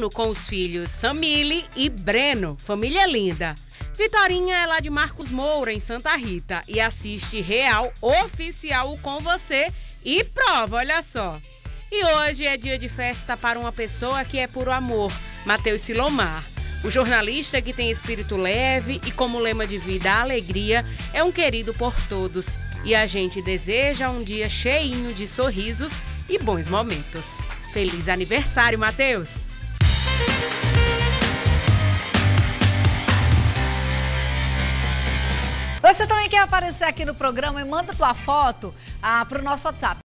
Bruno com os filhos Samile e Breno, família linda. Vitorinha é lá de Marcos Moura, em Santa Rita, e assiste Real Oficial com você e prova, olha só. E hoje é dia de festa para uma pessoa que é puro amor, Matheus Silomar. O jornalista que tem espírito leve e como lema de vida a alegria é um querido por todos. E a gente deseja um dia cheinho de sorrisos e bons momentos. Feliz aniversário, Matheus! Você também quer aparecer aqui no programa e manda tua foto ah, para o nosso WhatsApp.